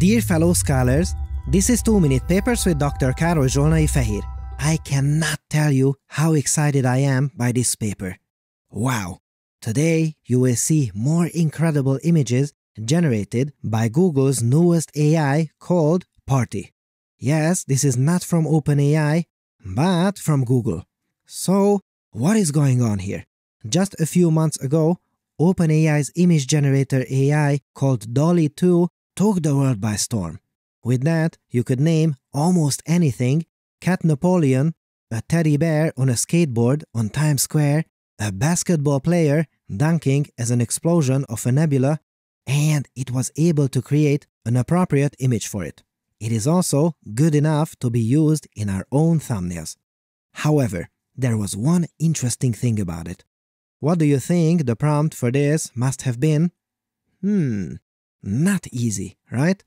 Dear fellow scholars, this is 2 Minute Papers with Dr. Károly Zsolnai. I cannot tell you how excited I am by this paper. Wow! Today you will see more incredible images generated by Google's newest AI called Parti. Yes, this is not from OpenAI, but from Google. So, what is going on here? Just a few months ago, OpenAI's image generator AI called DALL-E 2 took the world by storm. With that, you could name almost anything Cat Napoleon, a teddy bear on a skateboard on Times Square, a basketball player dunking as an explosion of a nebula, and it was able to create an appropriate image for it. It is also good enough to be used in our own thumbnails. However, there was one interesting thing about it. What do you think the prompt for this must have been? Hmm, not easy, right?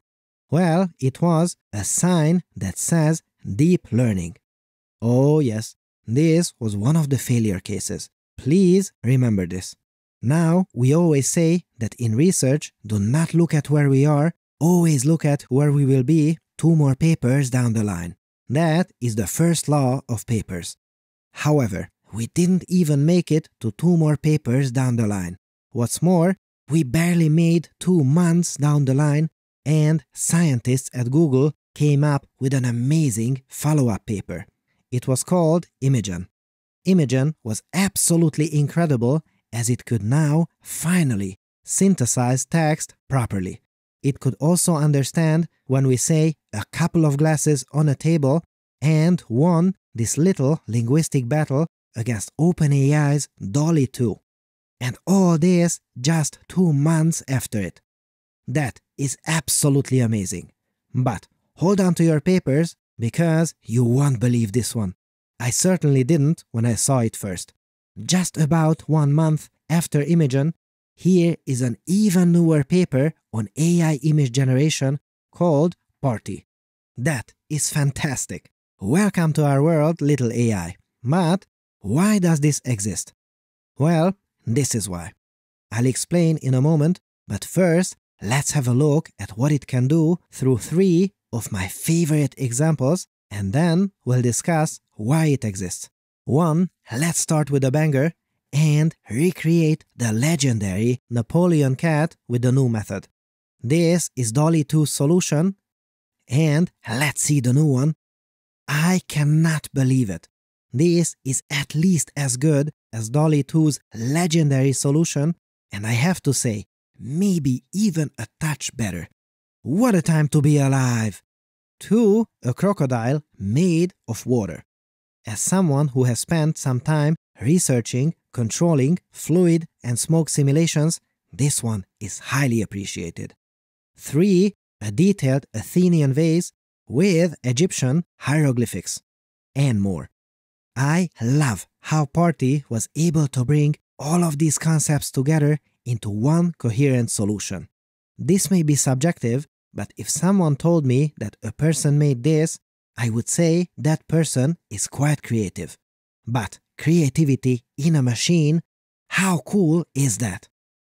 Well, it was a sign that says deep learning. Oh, yes, this was one of the failure cases. Please remember this. Now, we always say that in research, do not look at where we are, always look at where we will be two more papers down the line. That is the first law of papers. However, we didn't even make it to two more papers down the line. What's more, we barely made two months down the line, and scientists at Google came up with an amazing follow up paper. It was called Imagen. Imagen was absolutely incredible as it could now, finally, synthesize text properly. It could also understand when we say a couple of glasses on a table and won this little linguistic battle against OpenAI's DALL-E 2. And all this just two months after it. That is absolutely amazing. But hold on to your papers because you won't believe this one. I certainly didn't when I saw it first. Just about one month after Imagen, here is an even newer paper on AI image generation called Parti. That is fantastic. Welcome to our world, little AI. But why does this exist? Well, this is why. I'll explain in a moment, but first, let's have a look at what it can do through three of my favorite examples, and then we'll discuss why it exists. 1. Let's start with a banger and recreate the legendary Napoleon cat with the new method. This is DALL-E 2's solution, and let's see the new one. I cannot believe it. This is at least as good as DALL-E 2's legendary solution, and I have to say, maybe even a touch better. What a time to be alive! 2. A crocodile made of water. As someone who has spent some time researching, controlling fluid and smoke simulations, this one is highly appreciated. 3. A detailed Athenian vase with Egyptian hieroglyphics. And more. I love how Parti was able to bring all of these concepts together into one coherent solution. This may be subjective, but if someone told me that a person made this, I would say that person is quite creative. But creativity in a machine, how cool is that?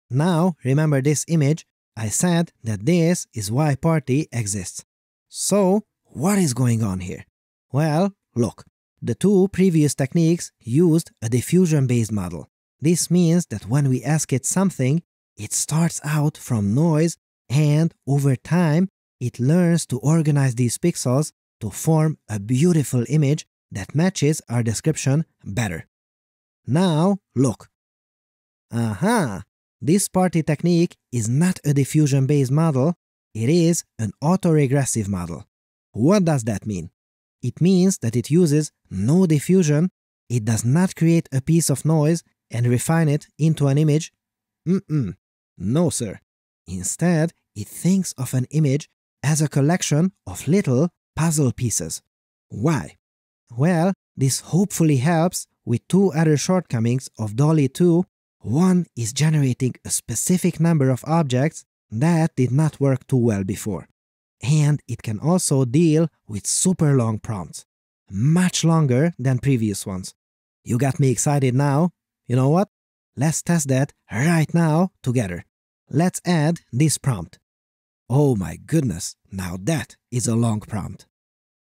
Now, remember this image, I said that this is why Parti exists. So, what is going on here? Well, look, the two previous techniques used a diffusion-based model. This means that when we ask it something, it starts out from noise and over time, it learns to organize these pixels to form a beautiful image that matches our description better. Now, look. Aha! This Parti technique is not a diffusion-based model, it is an autoregressive model. What does that mean? It means that it uses no diffusion, it does not create a piece of noise and refine it into an image. Mm-mm. No, sir. Instead, it thinks of an image as a collection of little puzzle pieces. Why? Well, this hopefully helps with two other shortcomings of DALL-E 2. One is generating a specific number of objects that did not work too well before. And it can also deal with super long prompts, much longer than previous ones. You got me excited now? You know what? Let's test that right now together. Let's add this prompt. Oh my goodness, now that is a long prompt.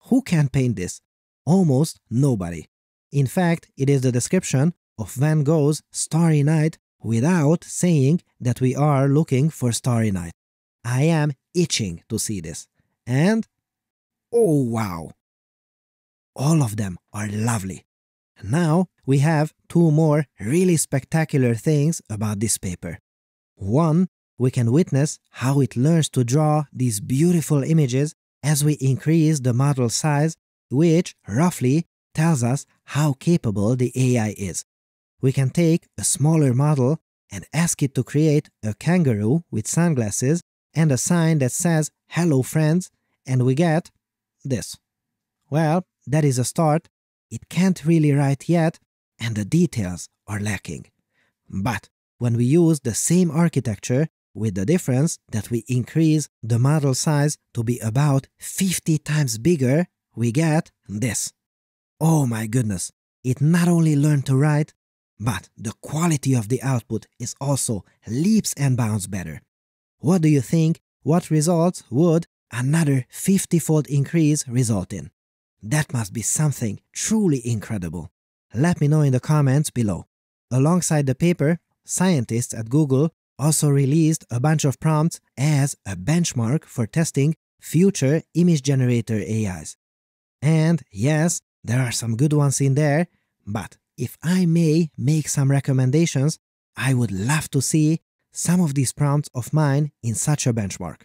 Who can paint this? Almost nobody. In fact, it is the description of Van Gogh's Starry Night without saying that we are looking for Starry Night. I am itching to see this. And oh wow! All of them are lovely. Now we have two more really spectacular things about this paper. One, we can witness how it learns to draw these beautiful images as we increase the model size, which roughly tells us how capable the AI is. We can take a smaller model and ask it to create a kangaroo with sunglasses and a sign that says hello friends and we get this. Well, that is a start. It can't really write yet and the details are lacking. But when we use the same architecture with the difference that we increase the model size to be about 50 times bigger, we get this. Oh my goodness, it not only learned to write, but the quality of the output is also leaps and bounds better. What do you think? What results would another 50-fold increase result in? That must be something truly incredible. Let me know in the comments below. Alongside the paper, scientists at Google also released a bunch of prompts as a benchmark for testing future image generator AIs. And yes, there are some good ones in there, but if I may make some recommendations, I would love to see some of these prompts of mine in such a benchmark.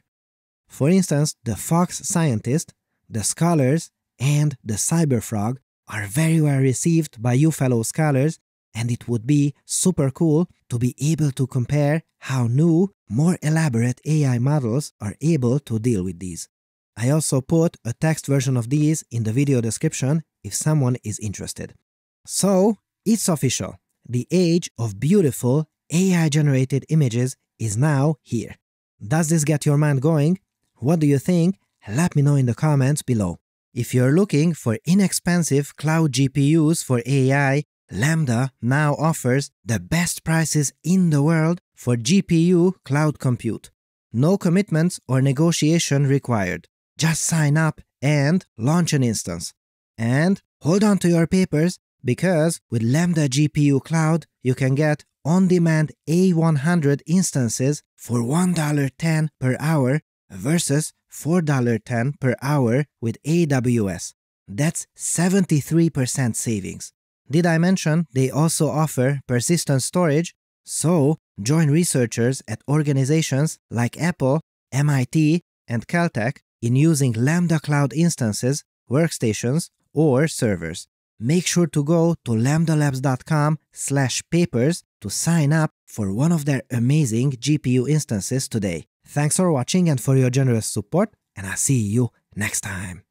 For instance, the Fox Scientist, the Scholars, and the Cyberfrog are very well received by you fellow scholars, and it would be super cool to be able to compare how new, more elaborate AI models are able to deal with these. I also put a text version of these in the video description if someone is interested. So, it's official. The age of beautiful AI-generated images is now here. Does this get your mind going? What do you think? Let me know in the comments below. If you're looking for inexpensive cloud GPUs for AI, Lambda now offers the best prices in the world for GPU cloud compute. No commitments or negotiation required. Just sign up and launch an instance. And hold on to your papers because with Lambda GPU Cloud, you can get on-demand A100 instances for $1.10 per hour versus $4.10 per hour with AWS. That's 73% savings. Did I mention they also offer persistent storage? So join researchers at organizations like Apple, MIT, and Caltech in using Lambda Cloud instances, workstations, or servers. Make sure to go to lambdalabs.com slash papers to sign up for one of their amazing GPU instances today. Thanks for watching and for your generous support, and I'll see you next time.